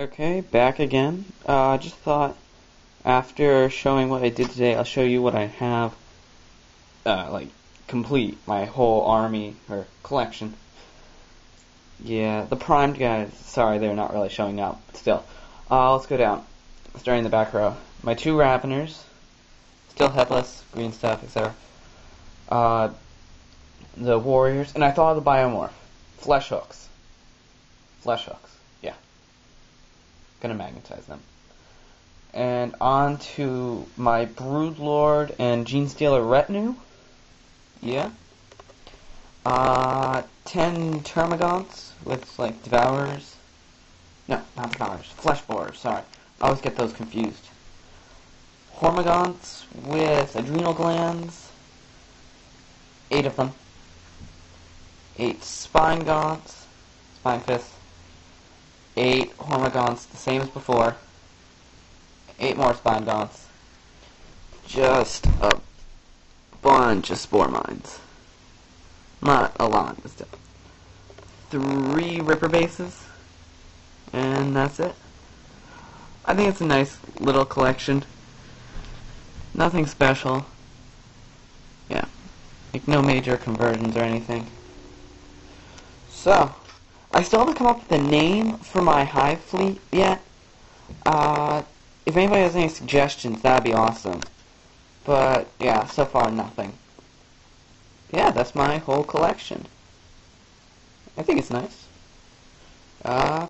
Okay, back again. Uh, I just thought after showing what I did today, I'll show you what I have, uh, like, complete, my whole army, or collection. Yeah, the primed guys, sorry, they're not really showing up, still. Uh, let's go down, starting in the back row. My two Raveners, still headless, green stuff, etc. Uh, the Warriors, and I thought of the Biomorph, Flesh Hooks. Flesh Hooks. Gonna magnetize them. And on to my Broodlord and Genestealer retinue. Yeah. Uh, ten Termagants with like Devourers. No, not Devourers. Flesh Borers, sorry. I always get those confused. Hormagaunts with Adrenal Glands. Eight of them. Eight Spine Gaunts. Spine Fists eight Hormagaunts, the same as before. Eight more Spine Gaunts. Just a bunch of Spore Mines. Not a lot, but still. Three Ripper Bases. And that's it. I think it's a nice little collection. Nothing special. Yeah. Like no major conversions or anything. So, I still haven't come up with a name for my hive fleet yet. Uh, if anybody has any suggestions, that'd be awesome. But, yeah, so far nothing. Yeah, that's my whole collection. I think it's nice. Uh,